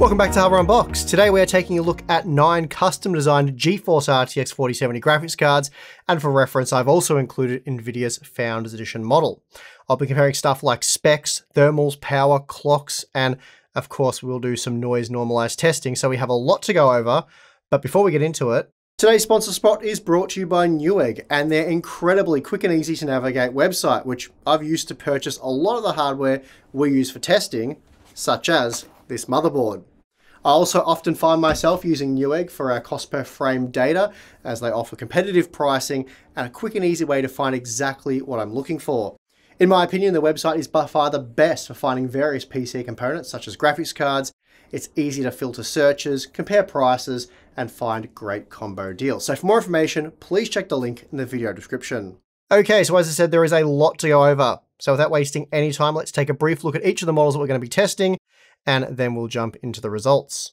Welcome back to Hardware Unboxed. Today we are taking a look at nine custom designed GeForce RTX 4070 graphics cards, and for reference I've also included NVIDIA's Founders Edition model. I'll be comparing stuff like specs, thermals, power, clocks, and of course we'll do some noise normalized testing, so we have a lot to go over, but before we get into it, Today's sponsor spot is brought to you by Newegg and their incredibly quick and easy to navigate website, which I've used to purchase a lot of the hardware we use for testing, such as this motherboard. I also often find myself using Newegg for our cost per frame data as they offer competitive pricing and a quick and easy way to find exactly what I'm looking for. In my opinion, the website is by far the best for finding various PC components such as graphics cards. It's easy to filter searches, compare prices, and find great combo deals. So for more information, please check the link in the video description. Okay, so as I said, there is a lot to go over. So without wasting any time, let's take a brief look at each of the models that we're going to be testing, and then we'll jump into the results.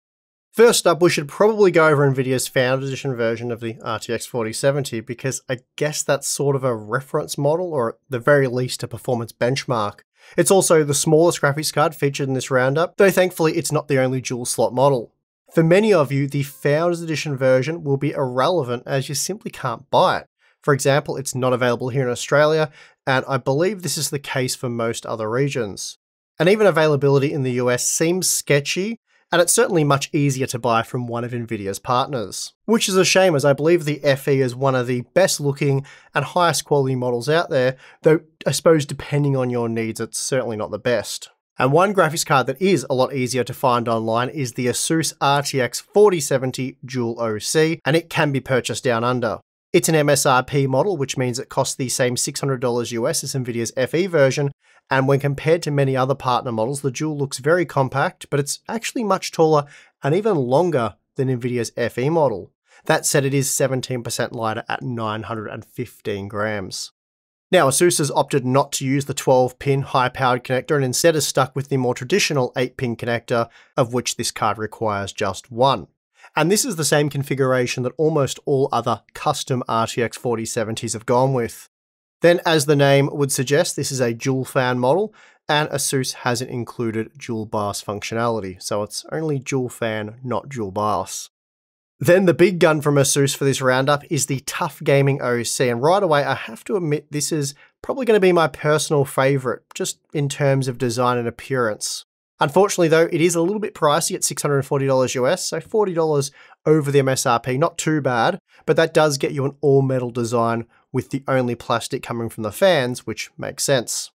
First up, we should probably go over NVIDIA's Founders Edition version of the RTX 4070 because I guess that's sort of a reference model, or at the very least a performance benchmark. It's also the smallest graphics card featured in this roundup, though thankfully it's not the only dual slot model. For many of you, the Founders Edition version will be irrelevant as you simply can't buy it. For example, it's not available here in Australia, and I believe this is the case for most other regions. And even availability in the US seems sketchy, and it's certainly much easier to buy from one of Nvidia's partners. Which is a shame as I believe the FE is one of the best looking and highest quality models out there, though I suppose depending on your needs it's certainly not the best. And one graphics card that is a lot easier to find online is the Asus RTX 4070 Dual OC, and it can be purchased down under. It's an MSRP model, which means it costs the same $600 US as NVIDIA's FE version, and when compared to many other partner models, the Dual looks very compact, but it's actually much taller and even longer than NVIDIA's FE model. That said, it is 17% lighter at 915 grams. Now, ASUS has opted not to use the 12 pin high powered connector and instead has stuck with the more traditional 8 pin connector, of which this card requires just one. And this is the same configuration that almost all other custom RTX 4070s have gone with. Then, as the name would suggest, this is a dual fan model, and ASUS hasn't included dual BIOS functionality, so it's only dual fan, not dual BIOS. Then the big gun from Asus for this roundup is the TUF Gaming OC, and right away I have to admit this is probably going to be my personal favourite, just in terms of design and appearance. Unfortunately though, it is a little bit pricey at $640 US, so $40 over the MSRP, not too bad, but that does get you an all-metal design with the only plastic coming from the fans, which makes sense.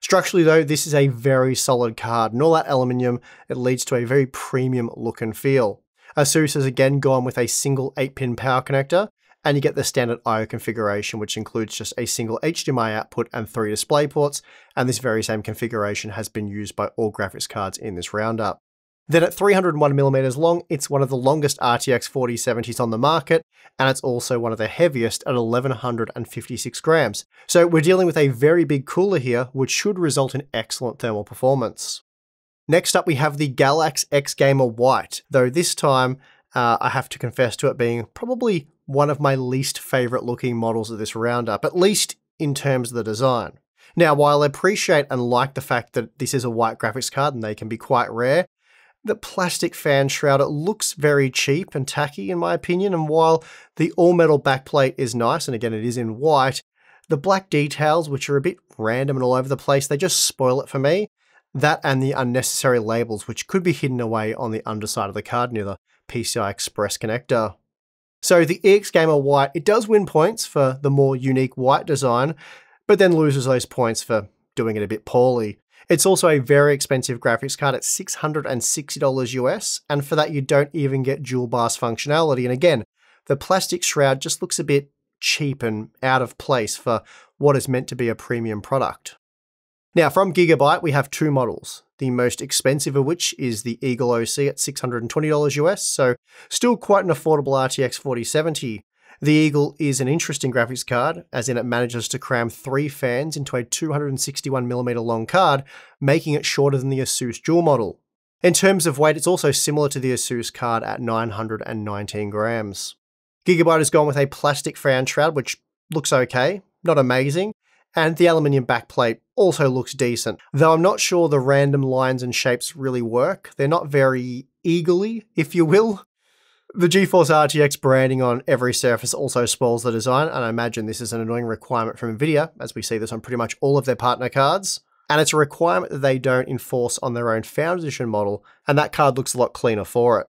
Structurally though, this is a very solid card, and all that aluminium, it leads to a very premium look and feel. Asus has again gone with a single 8-pin power connector, and you get the standard I.O. configuration, which includes just a single HDMI output and three display ports, and this very same configuration has been used by all graphics cards in this roundup. Then at 301mm long, it's one of the longest RTX 4070s on the market, and it's also one of the heaviest at 1156 grams. So we're dealing with a very big cooler here, which should result in excellent thermal performance. Next up, we have the Galax EX Gamer White, though this time uh, I have to confess to it being probably one of my least favorite looking models of this roundup, at least in terms of the design. Now, while I appreciate and like the fact that this is a white graphics card and they can be quite rare, the plastic fan shroud, it looks very cheap and tacky in my opinion, and while the all-metal backplate is nice, and again it is in white, the black details, which are a bit random and all over the place, they just spoil it for me. That and the unnecessary labels which could be hidden away on the underside of the card near the PCI Express connector. So the EX Gamer White, it does win points for the more unique white design, but then loses those points for doing it a bit poorly. It's also a very expensive graphics card at $660 US, and for that you don't even get dual BIOS functionality. And again, the plastic shroud just looks a bit cheap and out of place for what is meant to be a premium product. Now, from Gigabyte, we have two models, the most expensive of which is the Eagle OC at $620 US, so still quite an affordable RTX 4070. The Eagle is an interesting graphics card, as in it manages to cram three fans into a 261mm long card, making it shorter than the Asus Dual model. In terms of weight, it's also similar to the Asus card at 919 grams. Gigabyte has gone with a plastic fan shroud, which looks okay, not amazing, and the aluminium backplate also looks decent, though I'm not sure the random lines and shapes really work. They're not very eagerly, if you will. The GeForce RTX branding on every surface also spoils the design, and I imagine this is an annoying requirement from Nvidia, as we see this on pretty much all of their partner cards. And it's a requirement that they don't enforce on their own Founders Edition model, and that card looks a lot cleaner for it.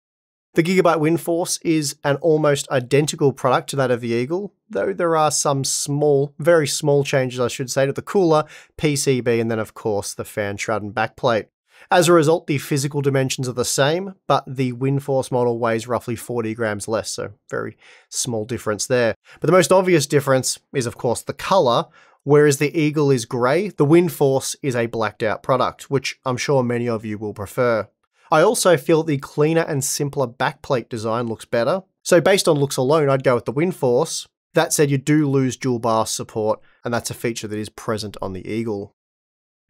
The Gigabyte WindForce is an almost identical product to that of the Eagle, though there are some small, very small changes, I should say, to the cooler, PCB, and then, of course, the fan shroud and backplate. As a result, the physical dimensions are the same, but the WindForce model weighs roughly 40 grams less, so very small difference there. But the most obvious difference is, of course, the color. Whereas the Eagle is grey, the WindForce is a blacked out product, which I'm sure many of you will prefer. I also feel the cleaner and simpler backplate design looks better. So based on looks alone, I'd go with the WindForce. That said, you do lose dual BIOS support, and that's a feature that is present on the Eagle.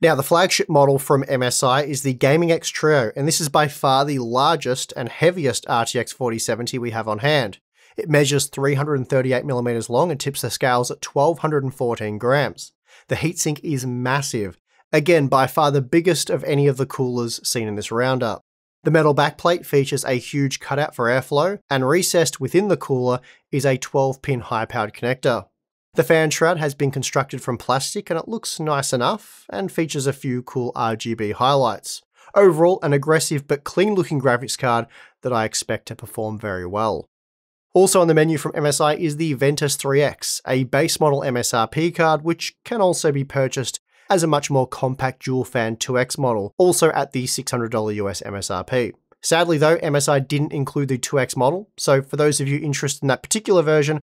Now, the flagship model from MSI is the Gaming X Trio, and this is by far the largest and heaviest RTX 4070 we have on hand. It measures 338mm long and tips the scales at 1214 grams. The heatsink is massive, again by far the biggest of any of the coolers seen in this roundup. The metal backplate features a huge cutout for airflow, and recessed within the cooler is a 12 pin high powered connector. The fan shroud has been constructed from plastic and it looks nice enough and features a few cool RGB highlights. Overall, an aggressive but clean looking graphics card that I expect to perform very well. Also on the menu from MSI is the Ventus 3X, a base model MSRP card which can also be purchased as a much more compact dual fan 2X model, also at the $600 US MSRP. Sadly though, MSI didn't include the 2X model, so for those of you interested in that particular version,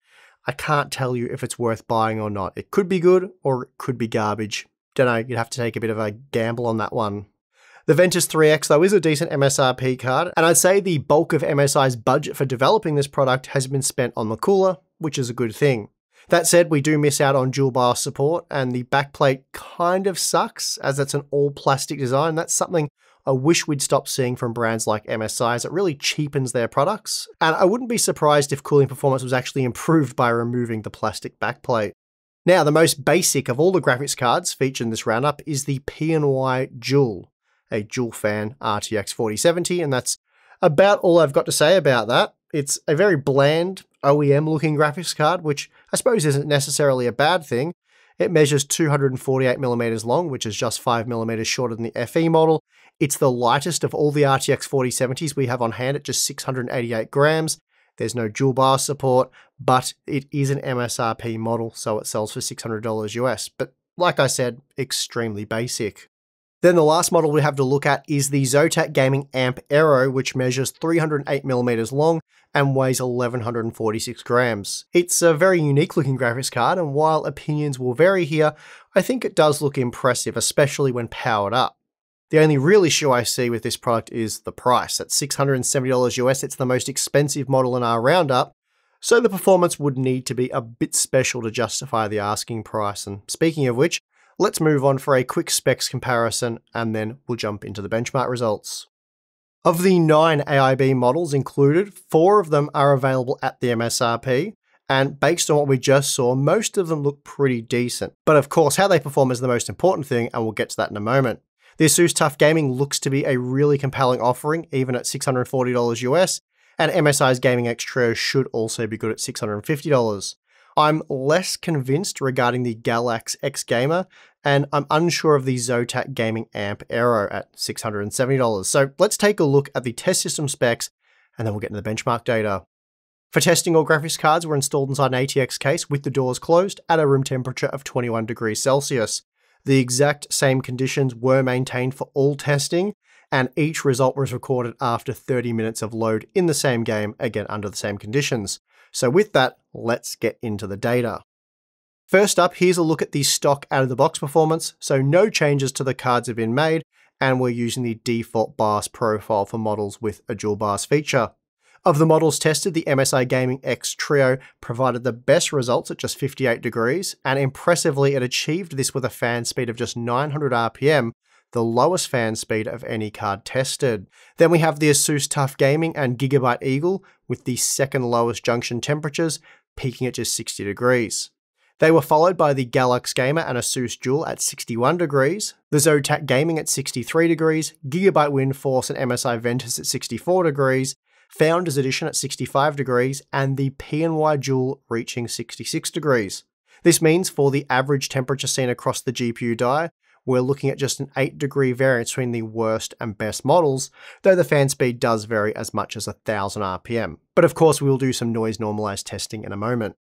I can't tell you if it's worth buying or not. It could be good or it could be garbage. Don't know, you'd have to take a bit of a gamble on that one. The Ventus 3X, though, is a decent MSRP card, and I'd say the bulk of MSI's budget for developing this product has been spent on the cooler, which is a good thing. That said, we do miss out on dual BIOS support, and the backplate kind of sucks, as it's an all plastic design. That's something I wish we'd stop seeing from brands like MSI as it really cheapens their products. And I wouldn't be surprised if cooling performance was actually improved by removing the plastic backplate. Now, the most basic of all the graphics cards featured in this roundup is the PNY Dual, a dual fan RTX 4070, and that's about all I've got to say about that. It's a very bland, OEM looking graphics card, which I suppose isn't necessarily a bad thing. It measures 248 millimeters long, which is just 5 millimeters shorter than the FE model, it's the lightest of all the RTX 4070s we have on hand at just 688 grams. There's no dual BIOS support, but it is an MSRP model, so it sells for $600 US. But like I said, extremely basic. Then the last model we have to look at is the Zotac Gaming Amp AIRO, which measures 308mm long and weighs 1146 grams. It's a very unique looking graphics card, and while opinions will vary here, I think it does look impressive, especially when powered up. The only real issue I see with this product is the price. At $670 US, it's the most expensive model in our roundup, so the performance would need to be a bit special to justify the asking price. And speaking of which, let's move on for a quick specs comparison and then we'll jump into the benchmark results. Of the nine AIB models included, four of them are available at the MSRP, and based on what we just saw, most of them look pretty decent. But of course, how they perform is the most important thing, and we'll get to that in a moment. The Asus TUF Gaming looks to be a really compelling offering, even at $640 US, and MSI's Gaming X Trio should also be good at $650. I'm less convinced regarding the Galax EX Gamer, and I'm unsure of the Zotac Gaming Amp AIRO at $670. So let's take a look at the test system specs, and then we'll get into the benchmark data. For testing, all graphics cards were installed inside an ATX case with the doors closed at a room temperature of 21 degrees Celsius. The exact same conditions were maintained for all testing, and each result was recorded after 30 minutes of load in the same game, again under the same conditions. So with that, let's get into the data. First up, here's a look at the stock out of the box performance. So no changes to the cards have been made, and we're using the default BIOS profile for models with a dual BIOS feature. Of the models tested, the MSI Gaming X Trio provided the best results at just 58 degrees, and impressively it achieved this with a fan speed of just 900 RPM, the lowest fan speed of any card tested. Then we have the Asus TUF Gaming and Gigabyte Eagle with the second lowest junction temperatures, peaking at just 60 degrees. They were followed by the Galax Gamer and Asus Dual at 61 degrees, the Zotac Gaming at 63 degrees, Gigabyte Windforce and MSI Ventus at 64 degrees, Founders Edition at 65 degrees, and the PNY Dual reaching 66 degrees. This means for the average temperature seen across the GPU die, we're looking at just an 8 degree variance between the worst and best models, though the fan speed does vary as much as 1000 RPM. But of course, we'll do some noise normalized testing in a moment.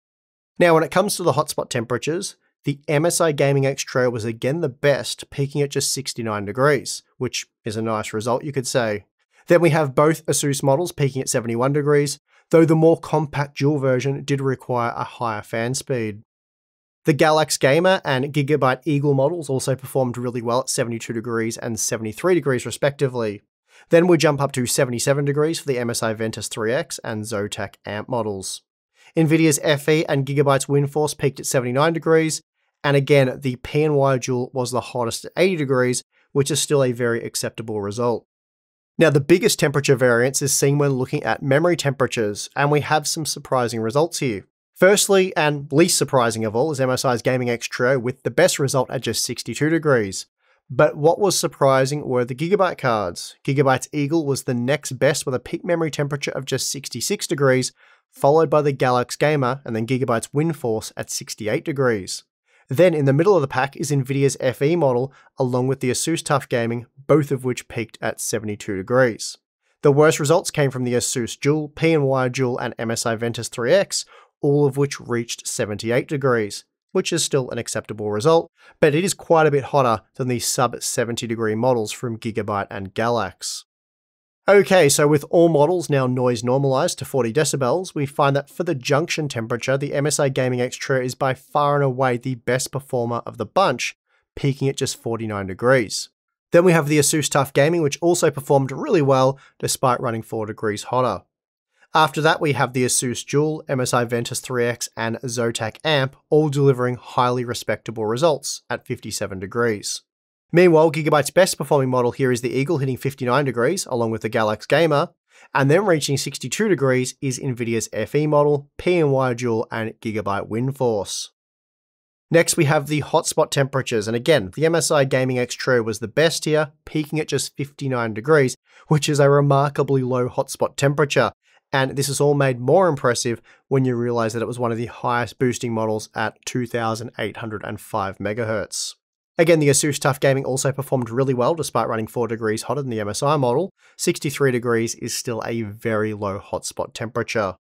Now, when it comes to the hotspot temperatures, the MSI Gaming X Trio was again the best, peaking at just 69 degrees, which is a nice result, you could say. Then we have both Asus models peaking at 71 degrees, though the more compact dual version did require a higher fan speed. The Galax Gamer and Gigabyte Eagle models also performed really well at 72 degrees and 73 degrees respectively. Then we jump up to 77 degrees for the MSI Ventus 3X and Zotac AMP models. Nvidia's FE and Gigabyte's Windforce peaked at 79 degrees, and again, the PNY Dual was the hottest at 80 degrees, which is still a very acceptable result. Now, the biggest temperature variance is seen when looking at memory temperatures, and we have some surprising results here. Firstly, and least surprising of all, is MSI's Gaming X Trio with the best result at just 62 degrees. But what was surprising were the Gigabyte cards. Gigabyte's Eagle was the next best with a peak memory temperature of just 66 degrees, followed by the Galax Gamer and then Gigabyte's Windforce at 68 degrees. Then in the middle of the pack is Nvidia's FE model along with the Asus TUF Gaming, both of which peaked at 72 degrees. The worst results came from the Asus Dual, PNY Dual, and MSI Ventus 3X, all of which reached 78 degrees, which is still an acceptable result, but it is quite a bit hotter than the sub 70 degree models from Gigabyte and Galax. Okay, so with all models now noise normalized to 40 decibels, we find that for the junction temperature, the MSI Gaming Trio is by far and away the best performer of the bunch, peaking at just 49 degrees. Then we have the Asus TUF Gaming, which also performed really well despite running 4 degrees hotter. After that, we have the Asus Dual, MSI Ventus 3X, and Zotac Amp, all delivering highly respectable results at 57 degrees. Meanwhile, Gigabyte's best performing model here is the Eagle hitting 59 degrees, along with the Galax Gamer, and then reaching 62 degrees is Nvidia's FE model, PNY Dual, and Gigabyte Windforce. Next, we have the hotspot temperatures, and again, the MSI Gaming X Trio was the best here, peaking at just 59 degrees, which is a remarkably low hotspot temperature, and this is all made more impressive when you realize that it was one of the highest boosting models at 2805 MHz. Again, the Asus TUF Gaming also performed really well despite running 4 degrees hotter than the MSI model. 63 degrees is still a very low hotspot temperature.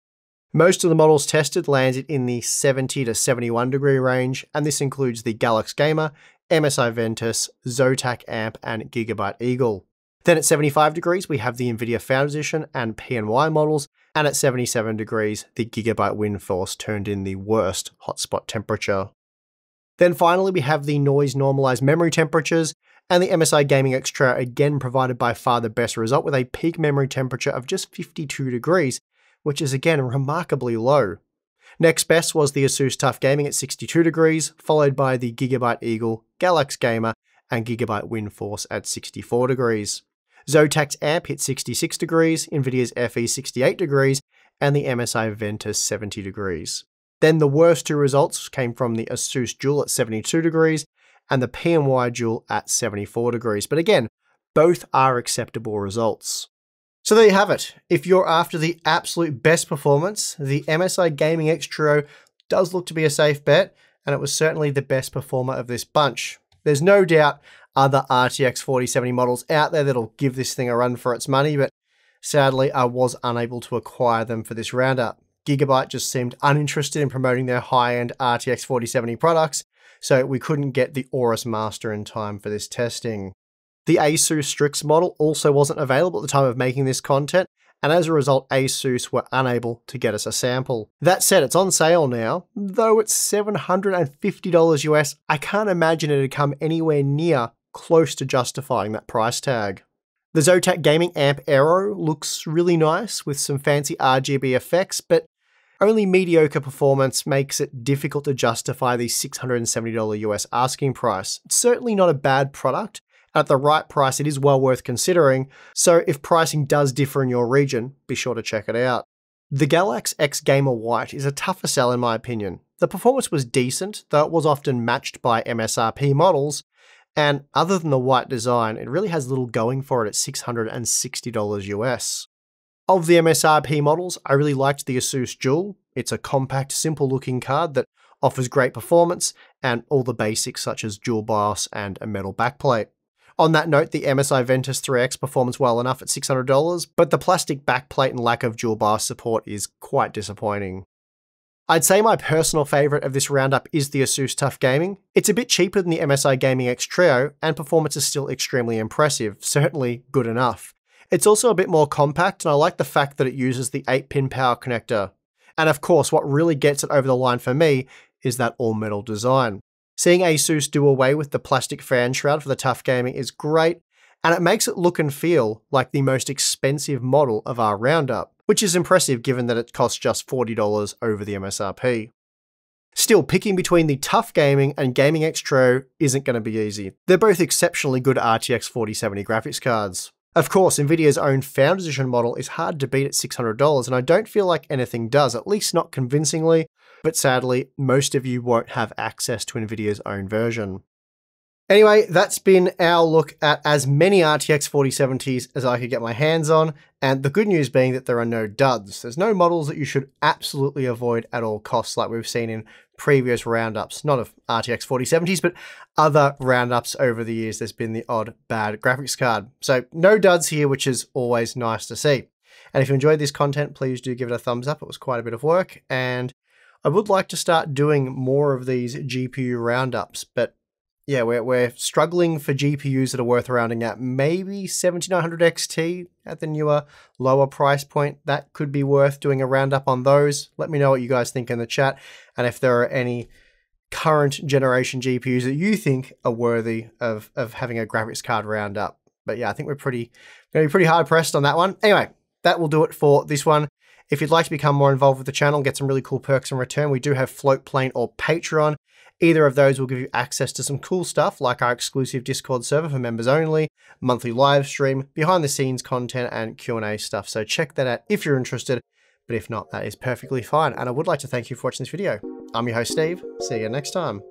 Most of the models tested landed in the 70 to 71 degree range, and this includes the Galax Gamer, MSI Ventus, Zotac Amp, and Gigabyte Eagle. Then at 75 degrees, we have the NVIDIA Founders Edition and PNY models, and at 77 degrees, the Gigabyte Windforce turned in the worst hotspot temperature. Then finally, we have the noise normalized memory temperatures, and the MSI Gaming Trio again provided by far the best result with a peak memory temperature of just 52 degrees, which is again remarkably low. Next best was the Asus TUF Gaming at 62 degrees, followed by the Gigabyte Eagle, Galax Gamer, and Gigabyte Windforce at 64 degrees. Zotac's AMP hit 66 degrees, NVIDIA's FE 68 degrees, and the MSI Ventus 70 degrees. Then the worst two results came from the Asus Dual at 72 degrees and the PNY Dual at 74 degrees. But again, both are acceptable results. So there you have it. If you're after the absolute best performance, the MSI Gaming X Trio does look to be a safe bet, and it was certainly the best performer of this bunch. There's no doubt other RTX 4070 models out there that'll give this thing a run for its money, but sadly I was unable to acquire them for this roundup. Gigabyte just seemed uninterested in promoting their high-end RTX 4070 products, so we couldn't get the Aorus Master in time for this testing. The Asus Strix model also wasn't available at the time of making this content, and as a result, Asus were unable to get us a sample. That said, it's on sale now, though it's $750 US, I can't imagine it'd come anywhere near close to justifying that price tag. The Zotac Gaming Amp AIRO looks really nice with some fancy RGB effects, but only mediocre performance makes it difficult to justify the $670 US asking price. It's certainly not a bad product. At the right price, it is well worth considering, so if pricing does differ in your region, be sure to check it out. The Galax EX Gamer White is a tougher sell in my opinion. The performance was decent, though it was often matched by MSRP models, and other than the white design, it really has little going for it at $660 US. Of the MSRP models, I really liked the Asus Dual. It's a compact, simple looking card that offers great performance and all the basics such as dual BIOS and a metal backplate. On that note, the MSI Ventus 3X performs well enough at $600, but the plastic backplate and lack of dual BIOS support is quite disappointing. I'd say my personal favourite of this roundup is the Asus TUF Gaming. It's a bit cheaper than the MSI Gaming X Trio, and performance is still extremely impressive, certainly good enough. It's also a bit more compact, and I like the fact that it uses the 8-pin power connector. And of course, what really gets it over the line for me is that all-metal design. Seeing Asus do away with the plastic fan shroud for the TUF Gaming is great, and it makes it look and feel like the most expensive model of our roundup which is impressive given that it costs just $40 over the MSRP. Still, picking between the TUF Gaming and Gaming X Trio isn't going to be easy. They're both exceptionally good RTX 4070 graphics cards. Of course, Nvidia's own Founders Edition model is hard to beat at $600, and I don't feel like anything does, at least not convincingly, but sadly, most of you won't have access to Nvidia's own version. Anyway, that's been our look at as many RTX 4070s as I could get my hands on, and the good news being that there are no duds. There's no models that you should absolutely avoid at all costs like we've seen in previous roundups, not of RTX 4070s, but other roundups over the years. There's been the odd bad graphics card. So no duds here, which is always nice to see. And if you enjoyed this content, please do give it a thumbs up. It was quite a bit of work, and I would like to start doing more of these GPU roundups, but yeah, we're, we're struggling for GPUs that are worth rounding out. Maybe 7900 XT at the newer, lower price point. That could be worth doing a roundup on those. Let me know what you guys think in the chat. And if there are any current generation GPUs that you think are worthy of, of having a graphics card roundup. But yeah, I think we're pretty going to be pretty hard pressed on that one. Anyway, that will do it for this one. If you'd like to become more involved with the channel, and get some really cool perks in return, we do have Floatplane or Patreon. Either of those will give you access to some cool stuff like our exclusive Discord server for members only, monthly live stream, behind the scenes content and Q&A stuff. So check that out if you're interested, but if not, that is perfectly fine. And I would like to thank you for watching this video. I'm your host Steve. See you next time.